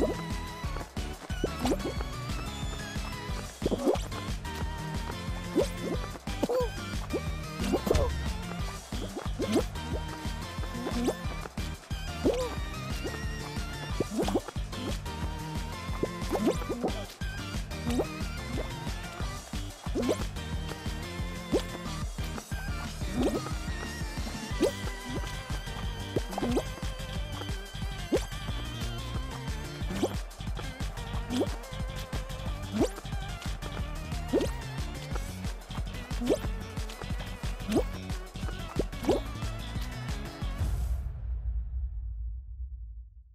Whoop!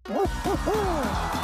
Woohoo!